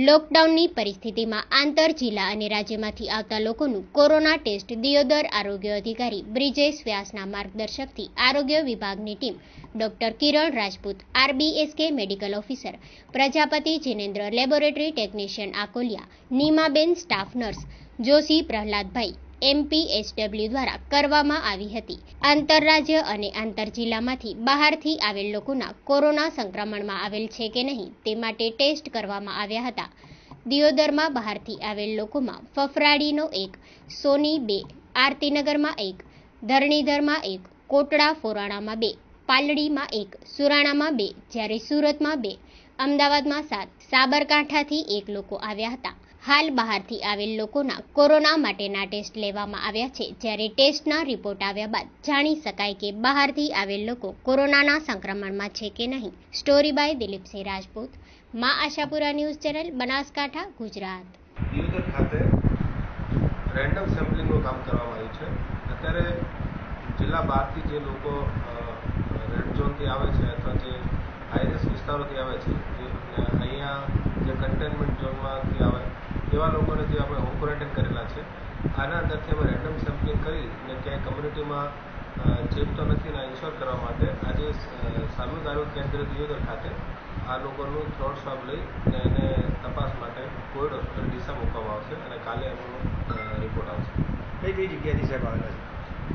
લોકડાઉનની પરિસ્થિતિમાં આંતર જિલ્લા અને રાજ્યમાંથી આવતા લોકોનું કોરોના ટેસ્ટ દિયોદર આરોગ્ય અધિકારી બ્રિજેશ વ્યાસના માર્ગદર્શકથી આરોગ્ય વિભાગની team doctor Kiran Rajput, RBSK medical officer, Prajapati Jinendra, laboratory technician Akoliya, Nimaben staff nurse, Joshi Prahladbhai MPHW દ્વારા કરવામાં આવી હતી. આંતરરાજ્ય અને આંતરજિલ્લામાંથી બહારથી આવેલ લોકોના કોરોના સંક્રમણમાં આવેલ છે કે નહીં તે માટે ટેસ્ટ કરવામાં આવ્યા હતા. દિયોદરમાં બહારથી આવેલ લોકોમાં ફફરાડીનો એક, સોની બે, આરતીનગરમાં એક, ધરણીધરમાં એક, કોટડા ફોરાણામાં બે, પાલડીમાં એક, સુરાણામાં બે, જ્યારે સુરતમાં બે, અમદાવાદમાં સાત, સાબરકાંઠાથી એક લોકો આવ્યા હતા. હાલ બહારથી આવેલ લોકોના કોરોના માટેના ટેસ્ટ લેવામાં આવ્યા છે. જ્યારે ટેસ્ટના રિપોર્ટ આવ્યા બાદ જાણી શકાય કે બહારથી આવેલ લોકો કોરોનાના સંક્રમણમાં છે કે નહીં. Story by Dilipsinh Rajput. Maa Ashapura news channel, Banaskantha, Gujarat. ખાતે રેન્ડમ સેમ્પલિંગનું કામ કરવામાં આવ્યું છે. અત્યારે જિલ્લા બહારથી જે લોકો રેડ ઝોનથી આવે છે અથવા જે હાઈરિસ્ક વિસ્તારોથી આવે છે અહીંયા જે કન્ટેનમેન્ટ ઝોનમાંથી આવે એવા લોકોને જે આપણે હોમ ક્વોરન્ટાઇન કરેલા છે આના અંદરથી અમે રેન્ડમ સેમ્પલિંગ કરી અને ક્યાંય કમ્યુનિટીમાં ચેપ તો નથી એના ઇન્શ્યોર કરવા માટે આજે સામૂહિક આરોગ્ય કેન્દ્ર દિયોદર ખાતે આ લોકોનું થ્રોટ સ્વાબ લઈ અને એને તપાસ માટે કોવિડ હોસ્પિટલ ડીસા મૂકવામાં આવશે અને કાલે એમનો રિપોર્ટ આવશે. કઈ કઈ જગ્યાથી સાહેબ આવેલા છે?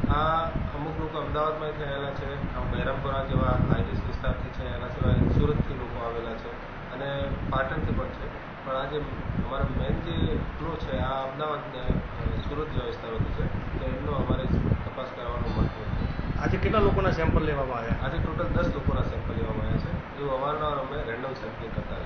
આ અમુક લોકો અમદાવાદમાં થયેલા છે આમ બહેરામપુરા જેવા હાઈરિસ્ક વિસ્તારથી છે એના સિવાય સુરતથી લોકો આવેલા છે અને પાટણથી પણ છે. પણ આજે અમારો મેઇન જે ફ્લો છે આ અમદાવાદ સુરત જેવા વિસ્તારોથી છે તો એમનો અમારે તપાસ કરવાનો મળતો છે આજે કેટલા લોકોના સેમ્પલ લેવામાં આવ્યા? આજે ટોટલ દસ લોકોના સેમ્પલ લેવામાં આવ્યા છે એવું અવારનવાર અમે રેન્ડમ સેમ્પલિંગ કરતા